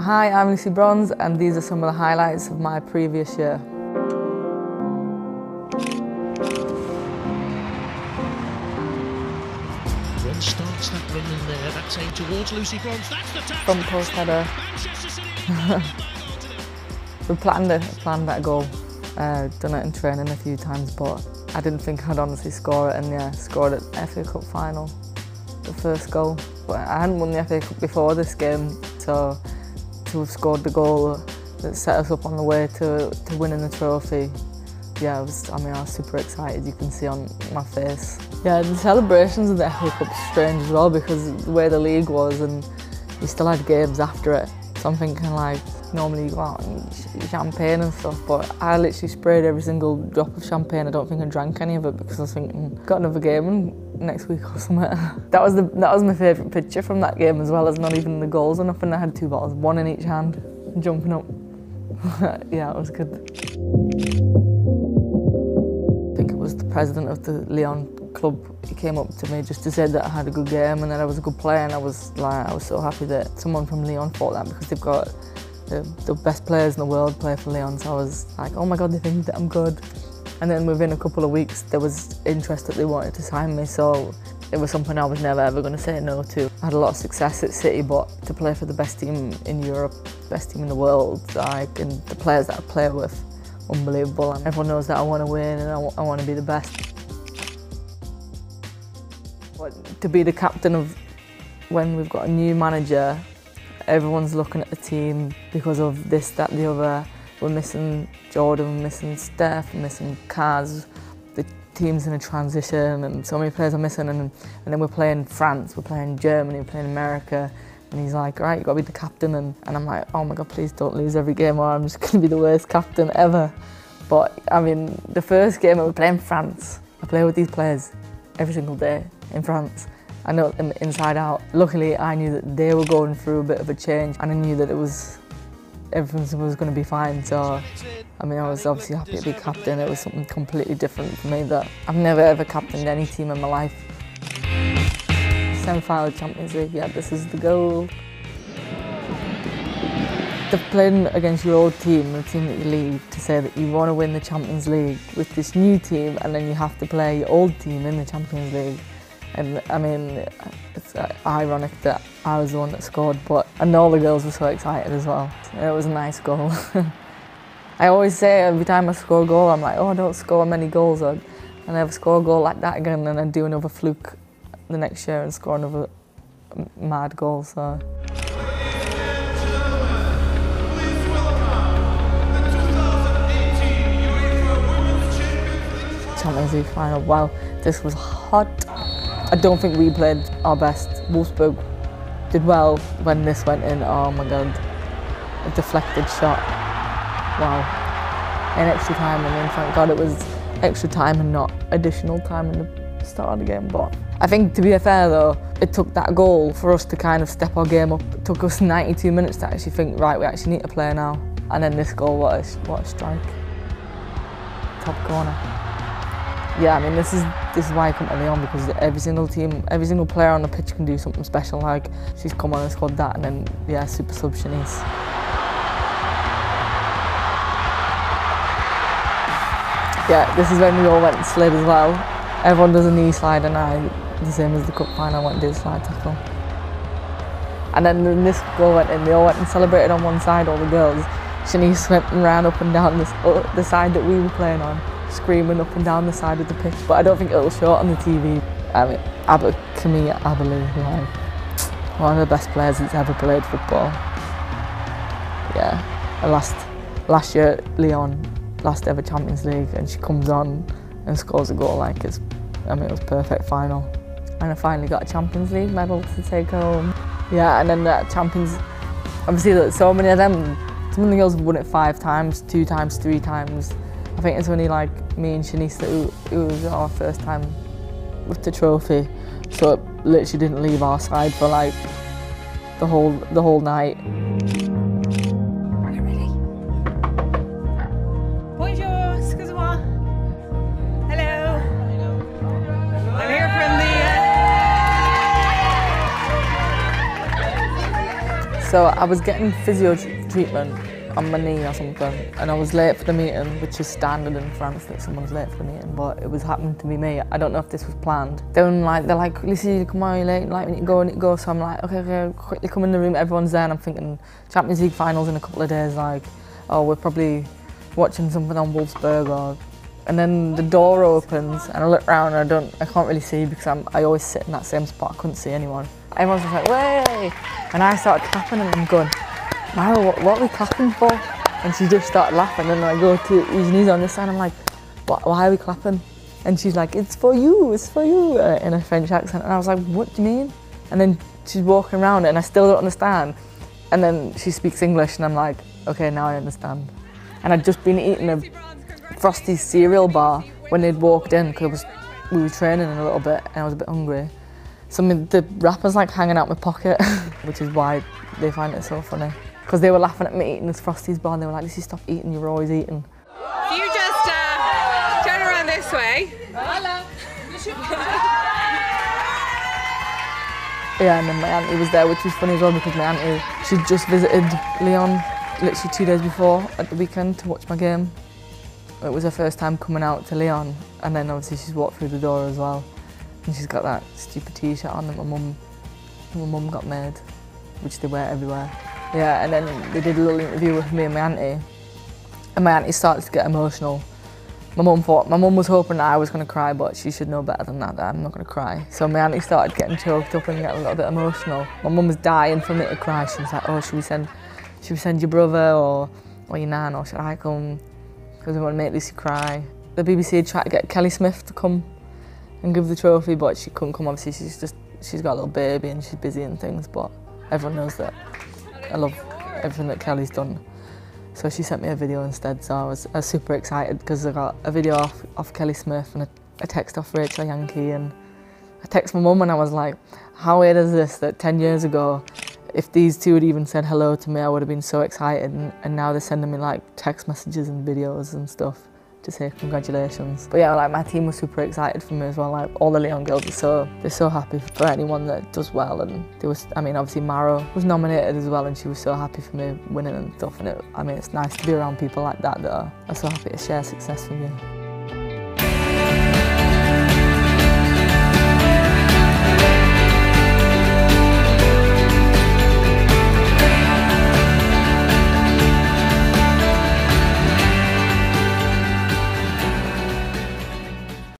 Hi, I'm Lucy Bronze and these are some of the highlights of my previous year. Bronze starts that run in there, that's aimed towards Lucy Bronze, that's the touch! From post header. We planned it, planned that goal. Uh, done it in training a few times, but I didn't think I'd honestly score it, and yeah, scored it FA Cup final, the first goal. But I hadn't won the FA Cup before this game, so to have scored the goal that set us up on the way to, to winning the trophy, yeah, I was, I mean, I was super excited, you can see on my face. Yeah, the celebrations of the FA Cup's strange as well because the way the league was and you still had games after it. I'm thinking like, normally you go out and champagne and stuff, but I literally sprayed every single drop of champagne. I don't think I drank any of it because I was thinking, hmm, got another game next week or something. that was the that was my favourite picture from that game as well as not even the goals or nothing. I had two bottles, one in each hand, jumping up. yeah, it was good. I think it was the president of the Lyon club. He came up to me just to say that I had a good game and that I was a good player, and I was like, I was so happy that someone from Lyon thought that because they've got the, the best players in the world play for Lyon. So I was like, oh my god, they think that I'm good. And then within a couple of weeks, there was interest that they wanted to sign me. So it was something I was never ever going to say no to. I had a lot of success at City, but to play for the best team in Europe, best team in the world, like, and the players that I play with, unbelievable. And everyone knows that I want to win and I want to be the best. To be the captain of when we've got a new manager, everyone's looking at the team because of this, that, the other. We're missing Jordan, we're missing Steph, we're missing Kaz. The team's in a transition and so many players are missing and, and then we're playing France, we're playing Germany, we're playing America. And he's like, right, you've got to be the captain. And, and I'm like, oh my God, please don't lose every game or I'm just going to be the worst captain ever. But I mean, the first game I was playing France. I play with these players every single day in France. I know them inside out. Luckily, I knew that they were going through a bit of a change and I knew that it was everything was going to be fine. So, I mean, I was obviously happy to be captain. It was something completely different for me that I've never ever captained any team in my life. Semi-final Champions League, yeah, this is the goal. The playing against your old team, the team that you leave, to say that you want to win the Champions League with this new team and then you have to play your old team in the Champions League. And I mean, it's uh, ironic that I was the one that scored, but and all the girls were so excited as well. It was a nice goal. I always say every time I score a goal, I'm like, oh, I don't score many goals. I never score a goal like that again, and then do another fluke the next year and score another mad goal. So. Champions League final. Wow, this was hot. I don't think we played our best. Wolfsburg did well when this went in. Oh my god, a deflected shot. Wow. In extra time, and then thank God it was extra time and not additional time in the start of the game. But I think to be fair though, it took that goal for us to kind of step our game up. It took us 92 minutes to actually think, right, we actually need to play now. And then this goal, what a, what a strike. Top corner. Yeah, I mean, this is this is why I come to Lyon because every single team, every single player on the pitch can do something special. Like she's come on and scored that, and then yeah, super sub Shanice. Yeah, this is when we all went and slid as well. Everyone does a knee slide, and I, the same as the cup final, went and did a slide tackle. And then this goal went in, they all went and celebrated on one side, all the girls. Shanice went and ran up and down this, uh, the side that we were playing on screaming up and down the side of the pitch, but I don't think it'll show on the TV. I mean, Abba, Camille Abily, like, one of the best players that's ever played football. Yeah, and last, last year, Lyon, last ever Champions League, and she comes on and scores a goal like it's, I mean, it was perfect final. And I finally got a Champions League medal to take home. Yeah, and then that Champions, obviously, so many of them, some of the girls have won it five times, two times, three times. I think it's only like me and Shanice it was our first time with the trophy, so it literally didn't leave our side for like the whole the whole night. Are you ready? Bonjour, excuse-moi. Hello. I'm here from the. Uh... So I was getting physio treatment on my knee or something, and I was late for the meeting, which is standard in France that someone's late for the meeting, but it was happening to be me. I don't know if this was planned. Then like they're like, Lucy, come on, you're late, like we need to go, we need to go. So I'm like, okay, okay, quickly come in the room. Everyone's there, and I'm thinking Champions League finals in a couple of days. Like, oh, we're probably watching something on Wolfsburg or. And then the door opens and I look around and I don't, I can't really see because I'm, I always sit in that same spot. I couldn't see anyone. Everyone's just like, way! And I started clapping and I'm going, Maro, what, what are we clapping for? And she just started laughing and I go to his knees on this side. I'm like, why are we clapping? And she's like, it's for you, it's for you, uh, in a French accent. And I was like, what do you mean? And then she's walking around and I still don't understand. And then she speaks English and I'm like, okay, now I understand. And I'd just been eating a Frosty cereal bar when they'd walked in because we were training in a little bit and I was a bit hungry. So I mean, the wrapper's like hanging out my pocket, which is why they find it so funny. Because they were laughing at me eating this Frosty's bar and they were like, Lucy, stop eating, you're always eating. If you just uh, turn around this way. Yeah, and then my auntie was there, which was funny as well because my auntie, she just visited Lyon literally two days before at the weekend to watch my game. It was her first time coming out to Lyon, and then obviously she's walked through the door as well. And she's got that stupid t-shirt on that my mum, my mum got made, which they wear everywhere. Yeah, and then they did a little interview with me and my auntie, and my auntie started to get emotional. My mum thought, my mum was hoping that I was going to cry, but she should know better than that, that I'm not going to cry. So my auntie started getting choked up and getting a little bit emotional. My mum was dying for me to cry. She was like, oh, should we send, should we send your brother or, or your nan, or should I come? Because we want to make Lucy cry. The BBC tried to get Kelly Smith to come and give the trophy, but she couldn't come. Obviously, she's just, she's got a little baby and she's busy and things, but everyone knows that I love everything that Kelly's done. So she sent me a video instead, so I was, I was super excited because I got a video off, off Kelly Smith and a, a text off Rachel Yankey and I text my mum and I was like, how weird is this that 10 years ago, if these two had even said hello to me, I would have been so excited and, and now they're sending me like text messages and videos and stuff to say congratulations. But yeah, like my team was super excited for me as well. Like all the Lyon girls are so they're so happy for anyone that does well. And there was, I mean, obviously Maro was nominated as well, and she was so happy for me winning and stuff. And it, I mean, it's nice to be around people like that that are, are so happy to share success with you.